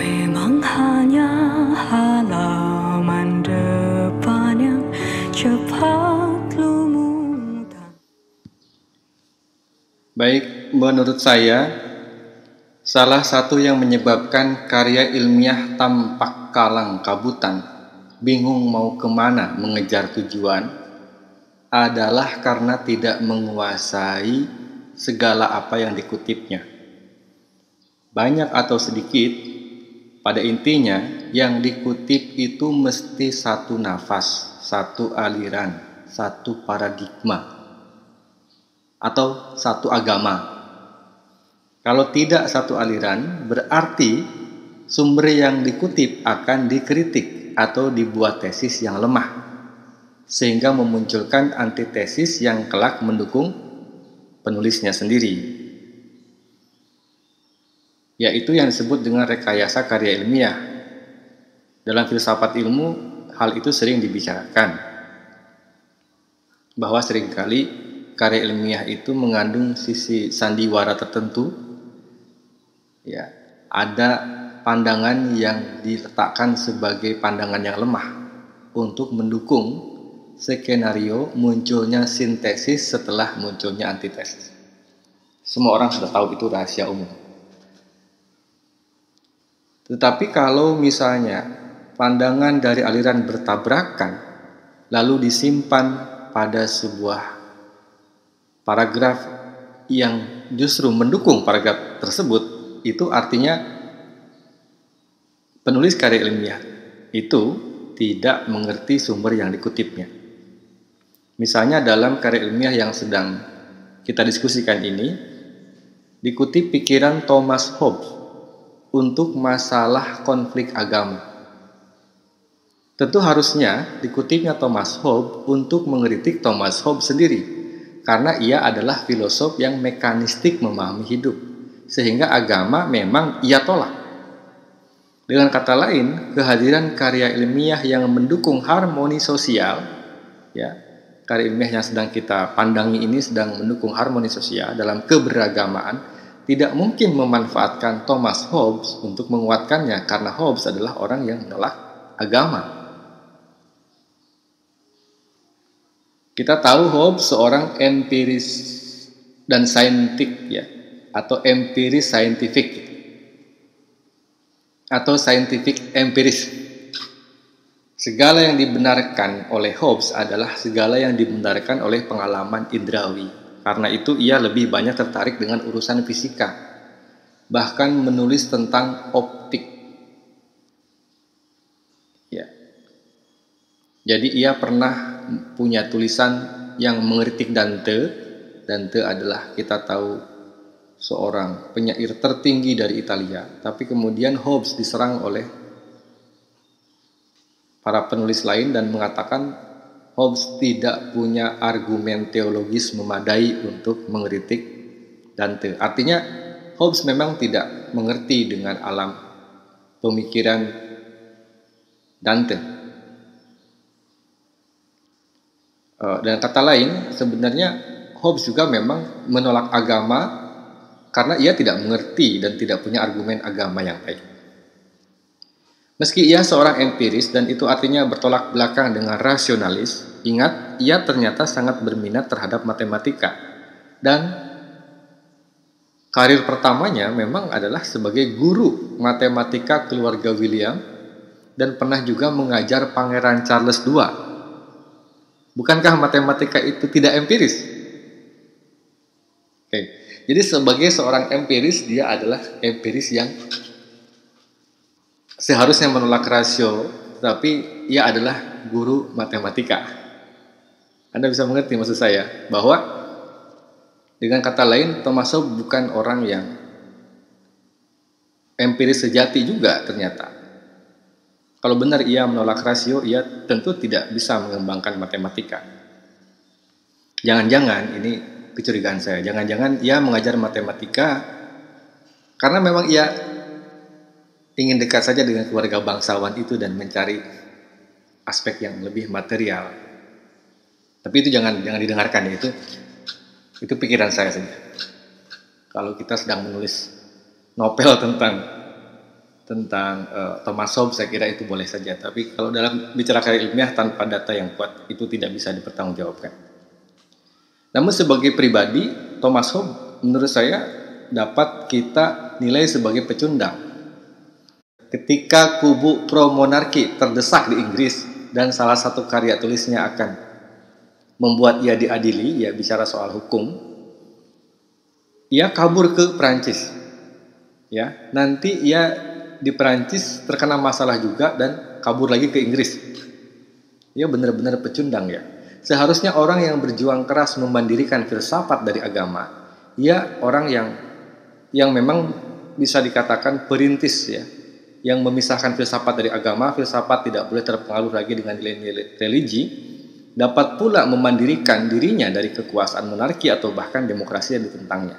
Memang hanya halaman depan yang cepat lumutan. Baik, menurut saya, salah satu yang menyebabkan karya ilmiah tampak kalang kabutan, bingung mau ke mana mengejar tujuan, adalah karena tidak menguasai segala apa yang dikutipnya. Banyak atau sedikit, pada intinya, yang dikutip itu mesti satu nafas, satu aliran, satu paradigma, atau satu agama. Kalau tidak satu aliran, berarti sumber yang dikutip akan dikritik atau dibuat tesis yang lemah, sehingga memunculkan antitesis yang kelak mendukung penulisnya sendiri yaitu yang disebut dengan rekayasa karya ilmiah. Dalam filsafat ilmu, hal itu sering dibicarakan. Bahwa sering kali karya ilmiah itu mengandung sisi sandiwara tertentu. Ya, ada pandangan yang diletakkan sebagai pandangan yang lemah untuk mendukung skenario munculnya sintesis setelah munculnya antitesis. Semua orang sudah tahu itu rahasia umum. Tetapi kalau misalnya pandangan dari aliran bertabrakan lalu disimpan pada sebuah paragraf yang justru mendukung paragraf tersebut, itu artinya penulis karya ilmiah itu tidak mengerti sumber yang dikutipnya. Misalnya dalam karya ilmiah yang sedang kita diskusikan ini, dikutip pikiran Thomas Hobbes untuk masalah konflik agama. Tentu harusnya dikutipnya Thomas Hobbes untuk mengkritik Thomas Hobbes sendiri, karena ia adalah filosof yang mekanistik memahami hidup, sehingga agama memang ia tolak. Dengan kata lain, kehadiran karya ilmiah yang mendukung harmoni sosial, ya, karya ilmiah yang sedang kita pandangi ini sedang mendukung harmoni sosial dalam keberagamaan, tidak mungkin memanfaatkan Thomas Hobbes untuk menguatkannya karena Hobbes adalah orang yang menolak agama. Kita tahu Hobbes seorang empiris dan saintik ya atau empiris scientific atau scientific empiris. Segala yang dibenarkan oleh Hobbes adalah segala yang dibenarkan oleh pengalaman indrawi. Karena itu ia lebih banyak tertarik dengan urusan fisika, bahkan menulis tentang optik. Ya. Jadi ia pernah punya tulisan yang mengeritik Dante. Dante adalah kita tahu seorang penyair tertinggi dari Italia, tapi kemudian Hobbes diserang oleh para penulis lain dan mengatakan Hobbes tidak punya argumen teologis memadai untuk mengkritik Dante. Artinya Hobbes memang tidak mengerti dengan alam pemikiran Dante. Eh, dan kata lain, sebenarnya Hobbes juga memang menolak agama karena ia tidak mengerti dan tidak punya argumen agama yang baik. Meski ia seorang empiris dan itu artinya bertolak belakang dengan rasionalis, Ingat, ia ternyata sangat berminat terhadap matematika. Dan karir pertamanya memang adalah sebagai guru matematika keluarga William dan pernah juga mengajar Pangeran Charles II. Bukankah matematika itu tidak empiris? Oke. Jadi sebagai seorang empiris dia adalah empiris yang seharusnya menolak rasio, tapi ia adalah guru matematika. Anda bisa mengerti maksud saya bahwa dengan kata lain Thomas Hobbes bukan orang yang empiris sejati juga ternyata. Kalau benar ia menolak rasio, ia tentu tidak bisa mengembangkan matematika. Jangan-jangan ini kecurigaan saya, jangan-jangan ia mengajar matematika karena memang ia ingin dekat saja dengan keluarga bangsawan itu dan mencari aspek yang lebih material tapi itu jangan jangan didengarkan itu itu pikiran saya saja. Kalau kita sedang menulis novel tentang tentang uh, Thomas Hobbes saya kira itu boleh saja. Tapi kalau dalam bicara karya ilmiah tanpa data yang kuat itu tidak bisa dipertanggungjawabkan. Namun sebagai pribadi Thomas Hobbes menurut saya dapat kita nilai sebagai pecundang. Ketika kubu pro monarki terdesak di Inggris dan salah satu karya tulisnya akan membuat ia diadili, ya bicara soal hukum, ia kabur ke Prancis. Ya, nanti ia di Perancis terkena masalah juga dan kabur lagi ke Inggris. Ia benar-benar pecundang ya. Seharusnya orang yang berjuang keras memandirikan filsafat dari agama, ia orang yang yang memang bisa dikatakan perintis ya, yang memisahkan filsafat dari agama, filsafat tidak boleh terpengaruh lagi dengan nilai-nilai religi, dapat pula memandirikan dirinya dari kekuasaan monarki atau bahkan demokrasi yang ditentangnya.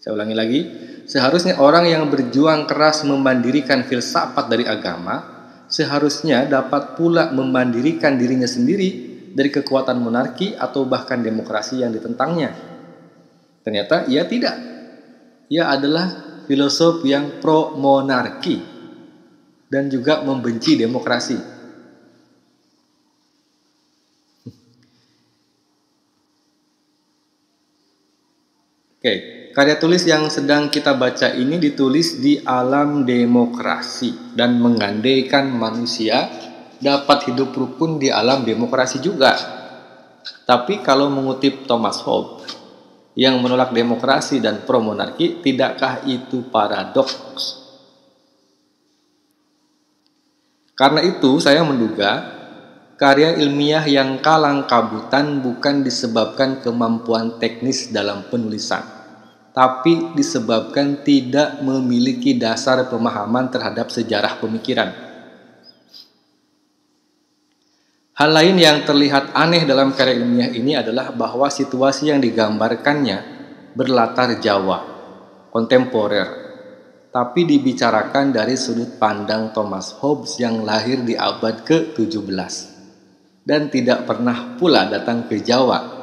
Saya ulangi lagi, Seharusnya orang yang berjuang keras memandirikan filsafat dari agama, seharusnya dapat pula memandirikan dirinya sendiri dari kekuatan monarki atau bahkan demokrasi yang ditentangnya. Ternyata ia tidak. Ia adalah filosof yang pro monarki dan juga membenci demokrasi. Oke. Karya tulis yang sedang kita baca ini ditulis di alam demokrasi dan mengandaikan manusia dapat hidup rukun di alam demokrasi juga. Tapi kalau mengutip Thomas Hobbes yang menolak demokrasi dan pro monarki, tidakkah itu paradoks? Karena itu saya menduga karya ilmiah yang kalang kabutan bukan disebabkan kemampuan teknis dalam penulisan tapi disebabkan tidak memiliki dasar pemahaman terhadap sejarah pemikiran. Hal lain yang terlihat aneh dalam karya ilmiah ini adalah bahwa situasi yang digambarkannya berlatar Jawa, kontemporer, tapi dibicarakan dari sudut pandang Thomas Hobbes yang lahir di abad ke-17 dan tidak pernah pula datang ke Jawa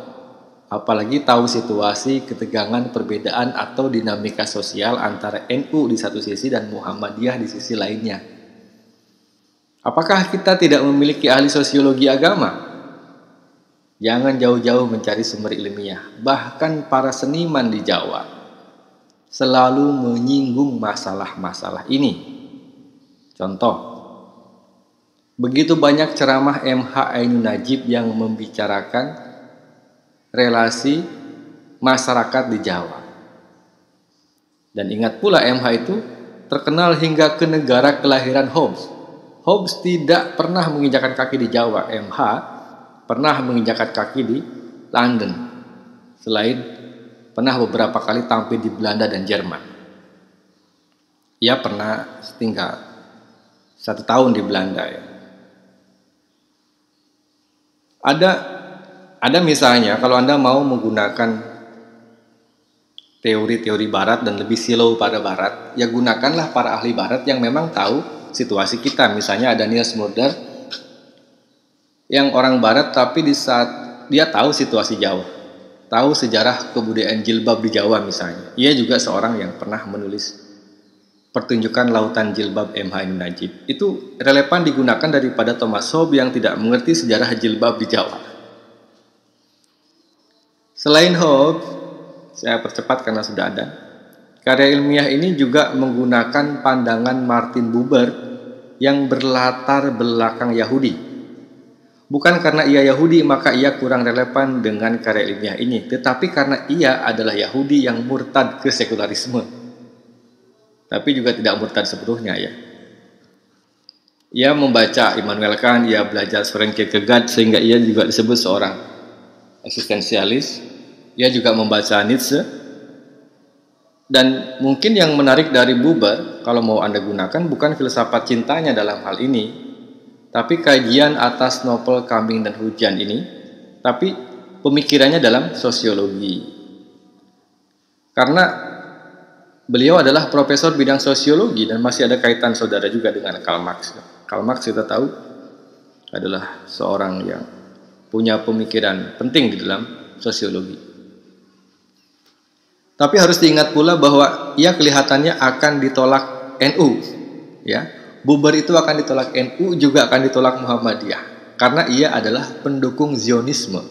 apalagi tahu situasi ketegangan perbedaan atau dinamika sosial antara NU di satu sisi dan Muhammadiyah di sisi lainnya. Apakah kita tidak memiliki ahli sosiologi agama? Jangan jauh-jauh mencari sumber ilmiah. Bahkan para seniman di Jawa selalu menyinggung masalah-masalah ini. Contoh, begitu banyak ceramah MH Ainun Najib yang membicarakan relasi masyarakat di Jawa. Dan ingat pula MH itu terkenal hingga ke negara kelahiran Hobbes. Hobbes tidak pernah menginjakan kaki di Jawa. MH pernah menginjakan kaki di London. Selain pernah beberapa kali tampil di Belanda dan Jerman. Ia pernah tinggal satu tahun di Belanda ya. Ada ada misalnya kalau Anda mau menggunakan teori-teori barat dan lebih silau pada barat, ya gunakanlah para ahli barat yang memang tahu situasi kita. Misalnya ada Niels Murder yang orang barat tapi di saat dia tahu situasi Jawa, tahu sejarah kebudayaan jilbab di Jawa misalnya. Ia juga seorang yang pernah menulis pertunjukan lautan jilbab MH Najib. Itu relevan digunakan daripada Thomas Hobbes yang tidak mengerti sejarah jilbab di Jawa. Selain Hobbes, saya percepat karena sudah ada. Karya ilmiah ini juga menggunakan pandangan Martin Buber yang berlatar belakang Yahudi. Bukan karena ia Yahudi maka ia kurang relevan dengan karya ilmiah ini, tetapi karena ia adalah Yahudi yang murtad ke sekularisme. Tapi juga tidak murtad sepenuhnya ya. Ia membaca Immanuel Kant, ia belajar Soren Kierkegaard sehingga ia juga disebut seorang eksistensialis, ia juga membaca Nietzsche. Dan mungkin yang menarik dari Buber, kalau mau Anda gunakan, bukan filsafat cintanya dalam hal ini, tapi kajian atas novel Kambing dan Hujan ini, tapi pemikirannya dalam sosiologi. Karena beliau adalah profesor bidang sosiologi dan masih ada kaitan saudara juga dengan Karl Marx. Karl Marx kita tahu adalah seorang yang punya pemikiran penting di dalam sosiologi. Tapi harus diingat pula bahwa ia kelihatannya akan ditolak NU ya bubar itu akan ditolak NU juga akan ditolak Muhammadiyah karena ia adalah pendukung Zionisme,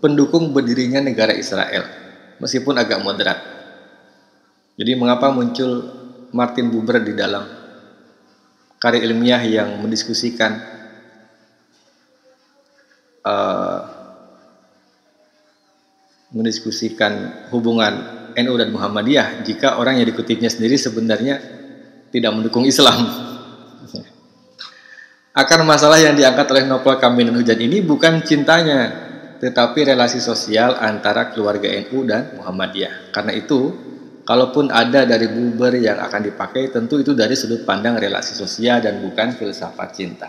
pendukung berdirinya negara Israel, meskipun agak moderat. Jadi mengapa muncul Martin Buber di dalam karya ilmiah yang mendiskusikan uh, mendiskusikan hubungan NU dan Muhammadiyah jika orang yang dikutipnya sendiri sebenarnya tidak mendukung Islam. Akar masalah yang diangkat oleh novel Kami dan Hujan ini bukan cintanya, tetapi relasi sosial antara keluarga NU dan Muhammadiyah. Karena itu, kalaupun ada dari buber yang akan dipakai, tentu itu dari sudut pandang relasi sosial dan bukan filsafat cinta.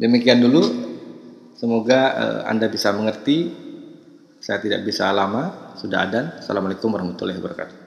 Demikian dulu, semoga uh, Anda bisa mengerti. Saya tidak bisa lama, sudah ada. Assalamualaikum warahmatullahi wabarakatuh.